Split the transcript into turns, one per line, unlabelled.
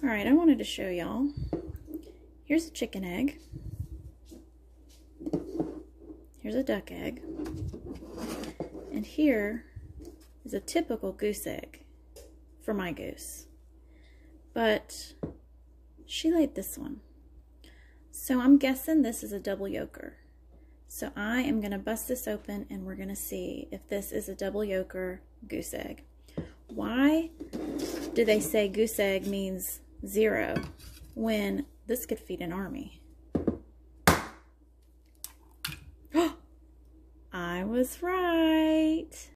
All right, I wanted to show y'all. Here's a chicken egg. Here's a duck egg. And here is a typical goose egg for my goose. But she laid this one. So I'm guessing this is a double yolker. So I am going to bust this open and we're going to see if this is a double yolker goose egg. Why do they say goose egg means zero when this could feed an army? I was right.